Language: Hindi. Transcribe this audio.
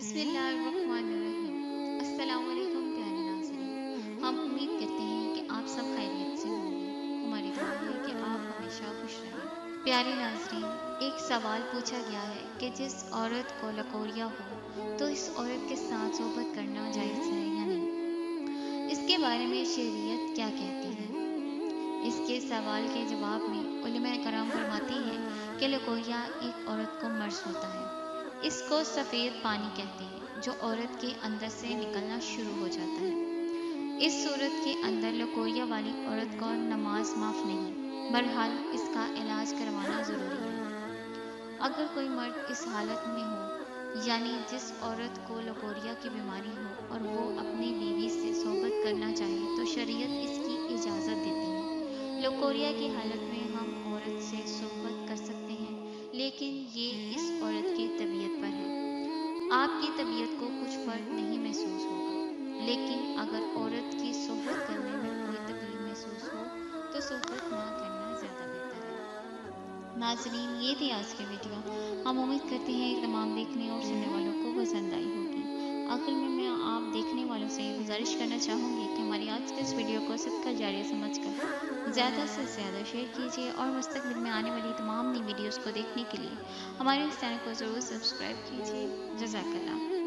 अस्सलाम प्यारे नाज़रीन। हम उम्मीद करते हैं कि आप सब खैरियत से होंगे। हमारी है कि आप हमेशा खुश रहें। प्यारे एक सवाल पूछा गया है कि जिस औरत को लकोरिया हो तो इस औरत के साथ सोबत करना जायज़ है या नहीं? इसके बारे में शरीयत क्या कहती है? इसके सवाल के जवाब में कराम फरमाती हैं कि लकोरिया एक औरत को मर्ज होता है। इसको सफ़ेद पानी कहते हैं, जो औरत के अंदर से निकलना शुरू हो जाता है। इस सूरत के अंदर लकोरिया वाली औरत को नमाज़ माफ़ नहीं, बहरहाल इसका इलाज करवाना ज़रूरी है। अगर कोई मर्द इस हालत में हो, यानी जिस औरत को लकोरिया की बीमारी हो और वो अपनी बीवी से सोबत करना चाहे तो शरीयत इसकी इजाज़त देती है। लकोरिया की हालत में हम औरत से सोबत कर सकते हैं, लेकिन ये इस आपकी तबीयत को कुछ फ़र्क नहीं महसूस होगा। लेकिन अगर औरत की सोहबत करने में कोई तकलीफ़ महसूस हो तो सोहबत ना करना ज़्यादा बेहतर है। नाजरीन, ये थी आज की वीडियो। हम उम्मीद करते हैं तमाम देखने और सुनने वालों को पसंद आई होगी। आखिर में मैं आप देखने वालों से गुजारिश करना चाहूँगी कि हमारी आज के इस वीडियो को सबका जारी समझ कर ज़्यादा से ज़्यादा शेयर कीजिए और मुस्तबिल में आने वाली वीडियोज़ को देखने के लिए हमारे इस चैनल को ज़रूर सब्सक्राइब कीजिए। जजाकल्ला।